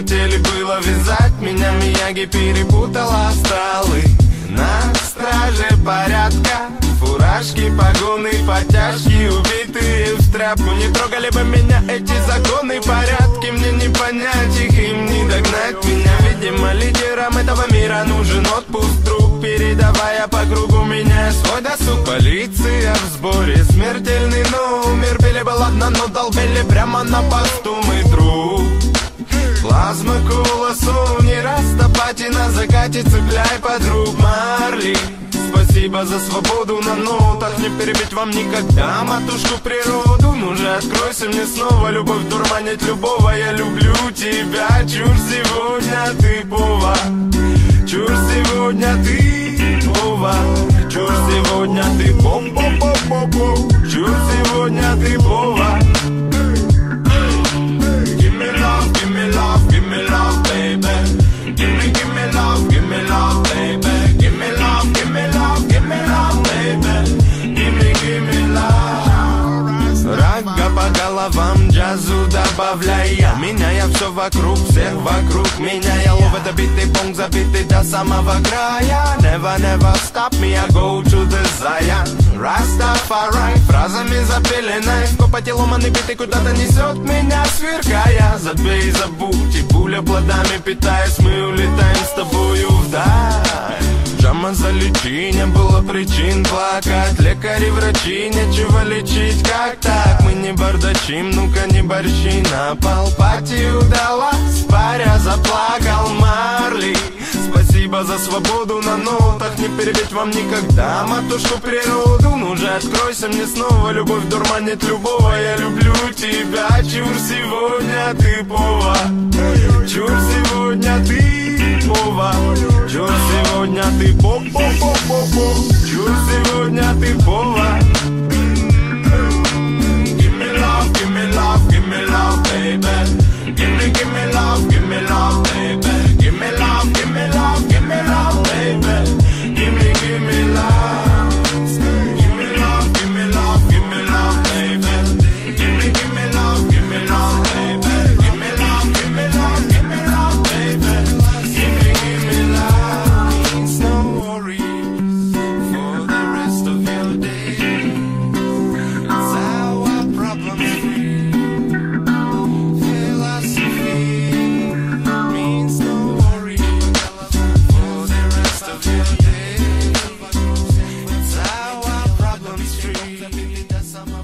решила вязать Меня. Мияги перепутала столы. На страже порядка. Фуражки, погоны, подтяжки Убитые в тряпку. Не трогали бы меня эти законы Порядки. Мне не понять их Им не догнать меня. Видимо лидерам этого мира нужен отпуск. Друг, передавая по кругу меня. Свой досуг Полиция в сборе. Смертельный номер. Били бы ладно, но долбили прямо на посту. Мы друг Плазма колосу Не и на закате Цепляй подруг Марли. Спасибо за свободу на нотах Не перебить вам никогда. Матушку природу Ну же откройся мне снова. Любовь дурманит любого Я люблю тебя. Чур сегодня ты пова Чур сегодня ты пова Чур сегодня ты. Поп-поп-поп-поп Чур сегодня Меняя все вокруг, всех вокруг Меняя лов это битый понг забитый до самого края. Never, never stop me, I go to the Zion. Rastafari Фразами запеленной. В ломаный битый куда-то несет меня сверкая. Забей забудь, и пуля плодами питаясь. Мы улетаем с тобою вдаль Джама залечи, не было причин плакать. Лекари, врачи, нечего лечить, как так? Не бардачим, ну-ка не борщи на пол. Пати удалась, паря заплакал Марли. Спасибо за свободу на нотах Не перебить вам никогда. Матушку природу Ну же откройся мне снова. Любовь дурманит любого Я люблю тебя. Чур сегодня ты пова. Чур сегодня ты пова. Чур сегодня ты поп-поп-поп-поп Чур сегодня ты пова summer